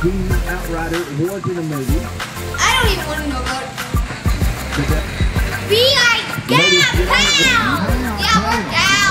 The Outrider was in a movie. I don't even want to know about it. Be like, get! Yeah, we're down.